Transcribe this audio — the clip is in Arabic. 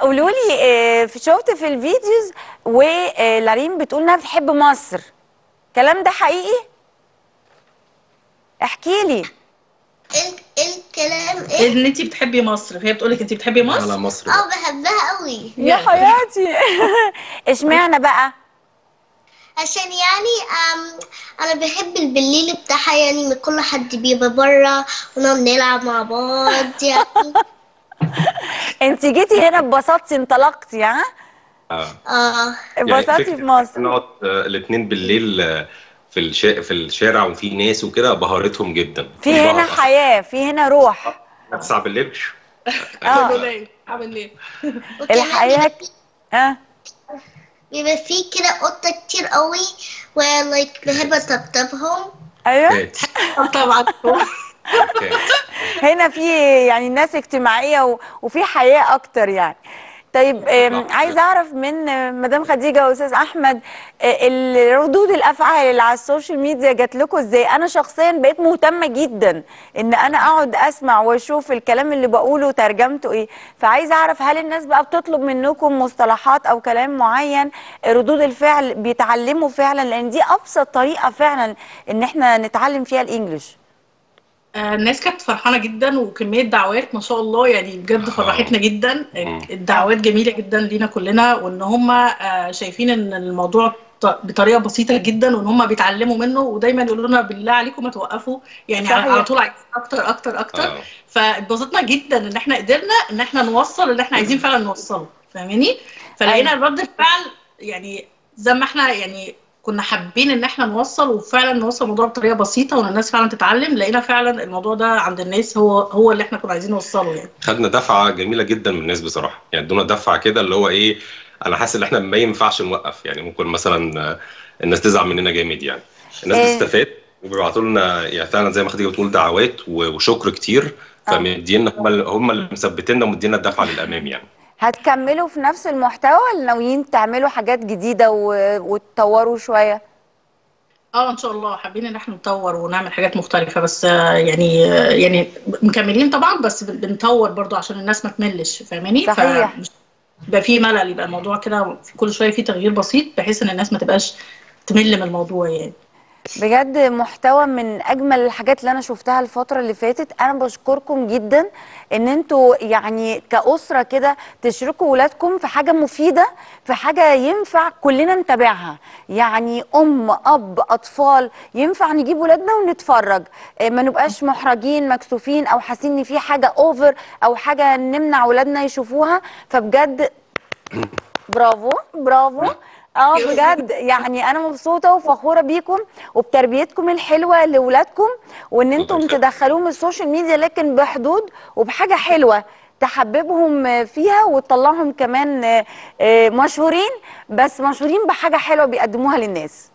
قولوا لي آه، في- شفت في الفيديوز ولارين بتقول إنها بتحب مصر. الكلام ده حقيقي؟ احكي لي. ال- الكلام إيه؟ إن انت بتحبي مصر فهي بتقول لك انت بتحبي على مصر مصر. آه بحبها قوي يا حياتي. اشمعنى بقى؟ عشان يعني أم أنا بحب البليل بتاعها يعني إن كل حد بيبقى بره ونقعد نلعب مع بعض يعني. انت جيتي هنا اتبسطتي انطلقتي ها؟ آه. آه. يعني اتبسطتي فكرة في مصر. نقعد آه، الاثنين بالليل آه، في الشا... في الشارع وفي ناس وكده بهرتهم جدا. في هنا. حياة في هنا روح. 9 بالليل آه. عامل إيه؟ وكمان الحياة بيبقى في- آه. بيبقى فيه كده قطة كتير قوي ولايك بحب أطبطبهم. أيوه. طبعا. هنا في يعني ناس اجتماعية. وفي حياة أكتر يعني. طيب آم، عايزه أعرف من آه، مدام خديجة وأستاذ أحمد آه، ردود الأفعال اللي على السوشيال ميديا جات لكم إزاي؟ أنا شخصيا بقيت مهتمة جدا إن أنا أقعد أسمع وأشوف الكلام اللي بقوله ترجمته إيه. فعايزه أعرف هل الناس بقى بتطلب منكم مصطلحات أو كلام معين ردود الفعل بيتعلموا فعلا؟ لأن دي أبسط طريقة فعلا إن إحنا نتعلم فيها الإنجليش. آه، الناس كانت فرحانة جدا وكمية دعوات ما شاء الله يعني بجد فرحتنا جدا مم. الدعوات جميلة جدا لينا كلنا وإن هم آه، شايفين إن الموضوع بطريقة بسيطة جدا وإن هم بيتعلموا منه ودايما يقولوا لنا بالله عليكم ما توقفوا يعني صحيح. على طول عايزين أكتر أكتر أكتر آه. فاتبسطنا جدا إن إحنا قدرنا إن إحنا نوصل اللي إحنا عايزين فعلا نوصله فاهماني فلقينا أيوة. رد الفعل يعني زي ما إحنا يعني كنا حابين إن إحنا نوصل وفعلا نوصل الموضوع بطريقة بسيطة وإن الناس فعلا تتعلم لقينا فعلا الموضوع ده عند الناس هو هو اللي إحنا كنا عايزين نوصله يعني. خدنا دفعة جميلة جدا من الناس بصراحة. يعني ادونا دفعة كده اللي هو إيه أنا حاسس إن إحنا ما ينفعش نوقف. يعني ممكن مثلا آه، الناس تزعل مننا جامد يعني. الناس إيه. بتستفاد وبيبعتوا لنا يعني فعلا زي ما خديجة بتقول دعوات وشكر كتير. فمدينا هم اللي هم اللي مثبتيننا ومدينا الدفعة للأمام يعني. هتكملوا في نفس المحتوى ولا ناويين تعملوا حاجات جديدة و... وتطوروا شوية؟ آه ان شاء الله حابين ان إحنا نطور ونعمل حاجات مختلفة بس آه، يعني آه، يعني مكملين طبعا بس بن- بنطور برضو عشان الناس ما تملش فاهماني صحيح. يبقى في ملل يبقى الموضوع كده كل شوية في تغيير بسيط بحيث إن الناس ما تبقاش تمل من الموضوع يعني بجد محتوى من أجمل الحاجات اللي أنا شفتها الفترة اللي فاتت. أنا بشكركم جدا إن أنتوا يعني كأسرة كده تشركوا ولادكم في حاجة مفيدة في حاجة ينفع كلنا نتابعها. يعني أم أب أطفال ينفع نجيب ولادنا ونتفرج. إيه، ما نبقاش محرجين مكسوفين أو حاسين إن في حاجة over أو حاجة نمنع ولادنا يشوفوها. فبجد برافو برافو. آه بجد. يعني أنا مبسوطه وفخوره بيكم وبتربيتكم الحلوه لاولادكم وان أنتم. تدخلوهم السوشيال ميديا لكن بحدود وبحاجه حلوة تحببهم فيها وتطلعهم كمان آه، آه، مشهورين بس مشهورين بحاجه حلوة بيقدموها للناس.